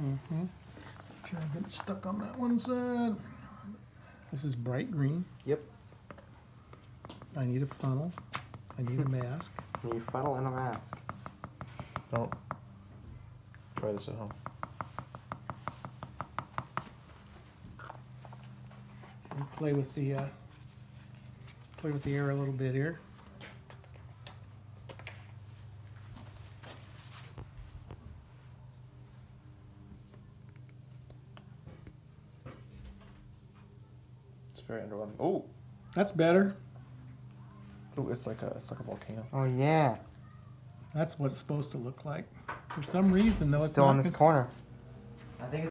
Mm-hmm. Try and get it stuck on that one side. This is bright green. Yep. I need a funnel. I need a mask. You need a funnel and a mask. Don't try this at home. Play with the uh, play with the air a little bit here. Very underwhelming. Oh, That's better. oh, it's like a it's like a volcano. Oh yeah. That's what it's supposed to look like. For some reason, though, it's Still not in this corner. I think